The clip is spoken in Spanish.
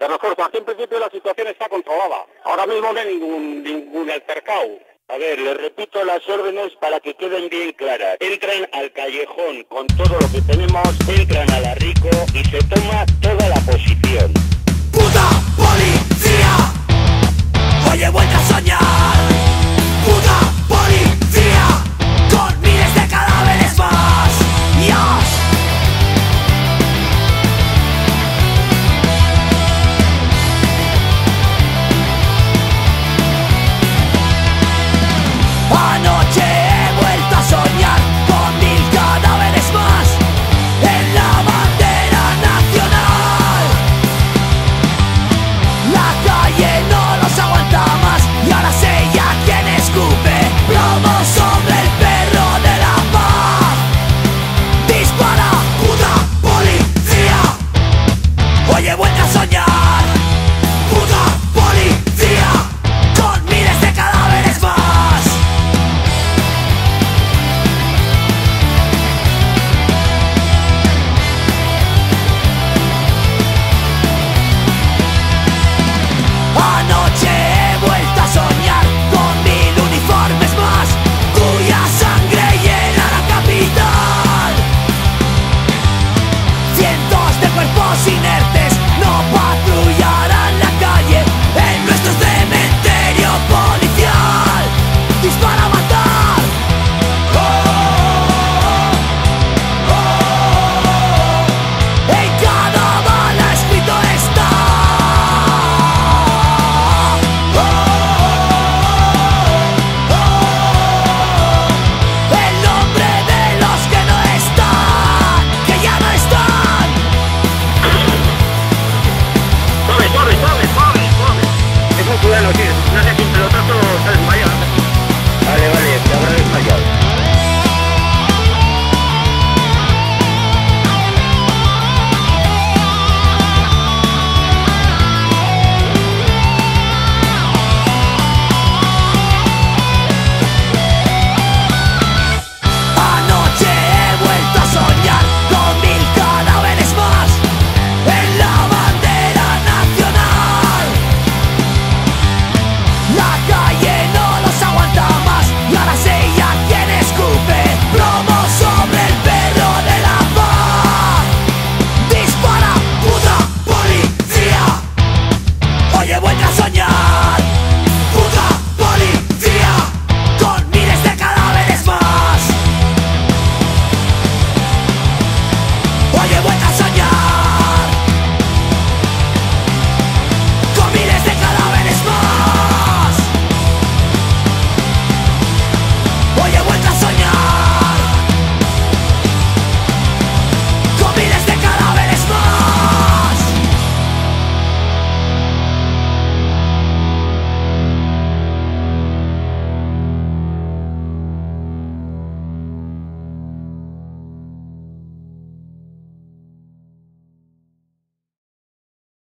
De refuerzo, aquí en principio la situación está controlada. Ahora mismo no hay ningún, ningún altercado. A ver, les repito las órdenes para que queden bien claras. Entran al callejón con todo lo que tenemos, entran a la Rico y se toma he vuelto a soñar. Yeah!